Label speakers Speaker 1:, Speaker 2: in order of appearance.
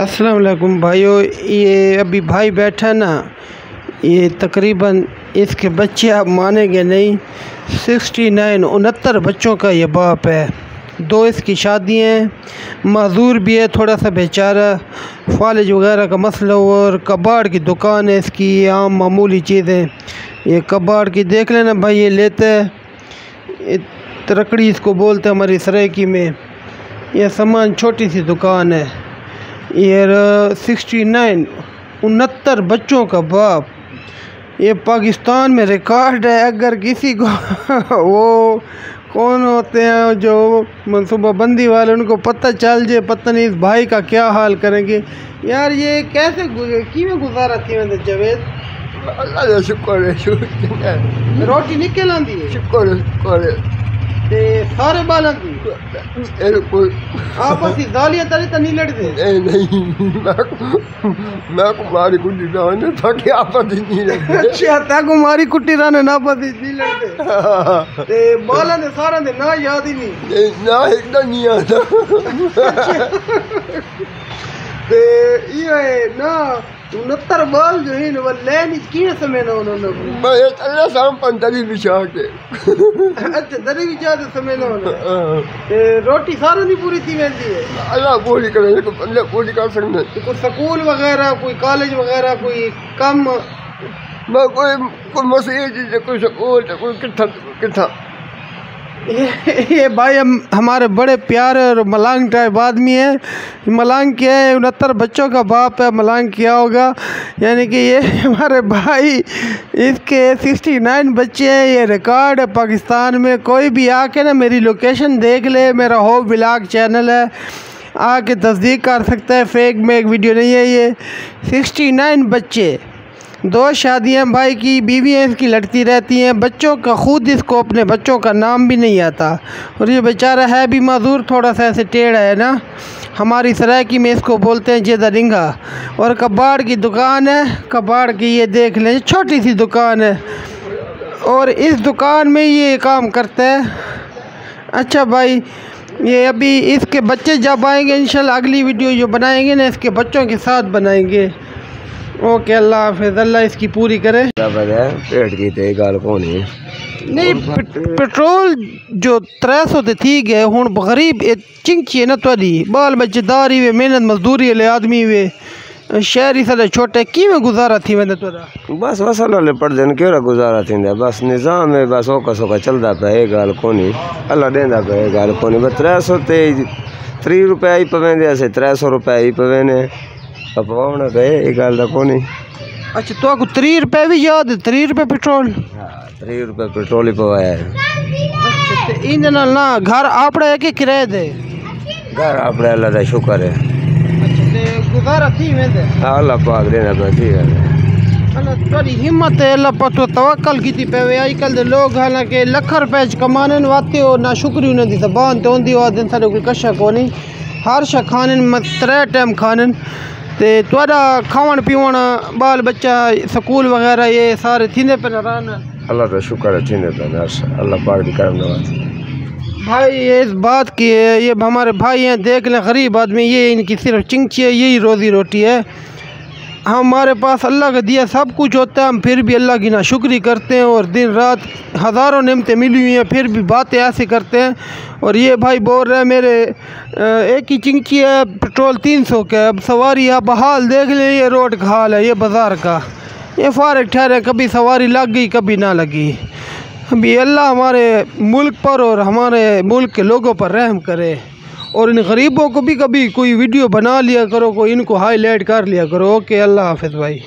Speaker 1: السلام علیکم بھائیو، یہ ابھی بھائی بیٹھا نا، یہ تقریباً اس کے بچے آپ مانیں گے نہیں، سکسٹی نائن، انہتر بچوں کا یہ باپ ہے۔ دو اس کی شادی ہیں، معذور بھی ہے، تھوڑا سا بیچارہ۔ فالج وغیرہ کا مسئلہ ہوا اور کباڑ کی دکان ہے، اس کی یہ عام معمولی چیزیں یہ کباڑ کی دیکھ لینا بھائی، یہ لیتا ہے۔ ترکڑی اس کو بولتے ہیں ہماری سرائکی میں۔ یہ سامان چھوٹی سی دکان ہے۔ یہ سکسٹی نائن انہتر بچوں کا باپ۔ یہ پاکستان میں ریکارڈ ہے اگر کسی کو وہ کون ہوتے ہیں جو منصوبہ بندی والے ان کو پتہ چل جائے پتہ نہیں اس بھائی کا کیا حال کریں گے۔ یار یہ کیسے کیویں گزارا تھی میں جاوید؟
Speaker 2: اللہ کا شکر ہے
Speaker 1: روٹی نکل آندی ہے۔
Speaker 2: شکر ہے شکر ہے۔
Speaker 1: تے سارے بالاں دی
Speaker 2: میرے کوئی
Speaker 1: آپس کی دالیاں تلی تو نہیں لڑتے
Speaker 2: نہیں نہیں میں کو میں کو ماری گڈی نہ ہونے تاکہ آپ نہیں لگے
Speaker 1: اچھا تاکو ماری کٹی رانے نہ پتی نہیں لڑتے تے بالاں دے سارے دے نا یاد ہی نہیں
Speaker 2: نہ ایک نہ نہیں آتا
Speaker 1: تے یہ نا انہتر بال جو ہیں وہ لے نہیں کیے سمے نہ انہوں نے
Speaker 2: میں اللہ سام پندری بچھا کے
Speaker 1: اچھا دری بھی چاہتے سمے نہ انہوں تے روٹی سارا نہیں پوری تھی ویندی ہے۔
Speaker 2: اللہ پوری کرے اللہ پوری کر سکتے
Speaker 1: تے کوئی سکول وغیرہ کوئی کالج وغیرہ کوئی کم۔
Speaker 2: میں کوئی کوئی مسیح کوئی سکول کوئی کتھا کتھا۔
Speaker 1: یہ بھائی ہم ہمارے بڑے پیارے اور ملانگ ٹائپ آدمی ہیں۔ ملانگ کیا ہے؟ انہتر بچوں کا باپ ہے، ملانگ کیا ہوگا؟ یعنی کہ یہ ہمارے بھائی، اس کے سکسٹی نائن بچے ہیں۔ یہ ریکارڈ ہے پاکستان میں۔ کوئی بھی آ کے نا میری لوکیشن دیکھ لے۔ میرا ہو بلاگ چینل ہے۔ آ کے تصدیق کر سکتا ہے۔ فیک میں ایک ویڈیو نہیں ہے یہ۔ سکسٹی نائن بچے۔ دو شادیاں بھائی کی، بیویاں اس کی لڑتی رہتی ہیں، بچوں کا خود اس کو اپنے بچوں کا نام بھی نہیں آتا۔ اور یہ بیچارہ ہے، بھی معذور تھوڑا سا ایسے ٹیڑھا ہے نا۔ ہماری سرائکی میں اس کو بولتے ہیں جیدہ رنگا۔ اور کباڑ کی دکان ہے، کباڑ کی یہ دیکھ لیں چھوٹی سی دکان ہے۔ اور اس دکان میں یہ کام کرتا ہے۔ اچھا بھائی، یہ ابھی اس کے بچے جب آئیں گے، انشاءاللہ اگلی ویڈیو جو بنائیں گے نا، اس کے بچوں کے ساتھ بنائیں گے۔ اوکے اللہ حافظ اللہ اس کی پوری کرے۔
Speaker 2: پیٹ کی تے گل کونی
Speaker 1: نہیں پٹرول جو ترے سو تے تھی گئے ہوں غریب چنچی ہے نا تھوڑی بال بچے داری وے محنت مزدوری والے آدمی وے۔ شہری سارے چھوٹے کیویں گزارا تھی میں تھوڑا
Speaker 2: بس بس اللہ پڑھ دین کیڑا گزارا تھیندا بس نظام ہے بس اوکا سوکا چلدا پیا اے گل کونی۔ اللہ دیندا پیا اے گل کونی۔ بس ترے سو تے تری روپے ہی پویندے اسے سو روپے ہی پوینے پواونا اے گل دا کونی
Speaker 1: اچھا تو کو روپے بھی یاد ہے تری روپے پٹرول
Speaker 2: تری روپے پیٹرول ہی پوایا ہے
Speaker 1: اچھا تے این نال نہ گھر کہ کرائے دے
Speaker 2: گھر اللہ دا شکر ہے
Speaker 1: اچھا تے گزارا تھی
Speaker 2: اللہ پاک ہے
Speaker 1: تھوڑی ہمت ہے اللہ پر تو توکل کیتی پے وے اج کل دے لوگ حالانکہ لکھ روپے واتے ہو نہ شکری انہاں دی زبان تے ہوندی او دن سارے کوئی کشا ہر شے کھانے میں ترے ٹائم تے تھوڑا کھاون پیون بال بچہ سکول وغیرہ یہ سارے تھیندے پہ رہنا
Speaker 2: اللہ کا شکر ہے تھینے پہ بس اللہ پاک دی کرم نواز
Speaker 1: بھائی اس بات کی ہے یہ ہمارے بھائی ہیں دیکھ لیں غریب آدمی یہ ان کی صرف چنگچی ہے یہی روزی روٹی ہے۔ ہمارے پاس اللہ کا دیا سب کچھ ہوتا ہے، ہم پھر بھی اللہ کی ناشکری کرتے ہیں اور دن رات ہزاروں نعمتیں ملی ہوئی ہیں، پھر بھی باتیں ایسے کرتے ہیں۔ اور یہ بھائی بول رہے ہیں، میرے ایک ہی چنگچی ہے پٹرول تین سو کا ہے۔ اب سواری آپ حال دیکھ لیں، یہ روڈ کا حال ہے، یہ بازار کا۔ یہ فارغ ٹھہرے، کبھی سواری لگ گئی، کبھی نہ لگی۔ ابھی اللہ ہمارے ملک پر اور ہمارے ملک کے لوگوں پر رحم کرے۔ اور ان غریبوں کو بھی کبھی کوئی ویڈیو بنا لیا کرو، کوئی ان کو ہائی لائٹ کر لیا کرو۔ اوکے اللہ حافظ بھائی۔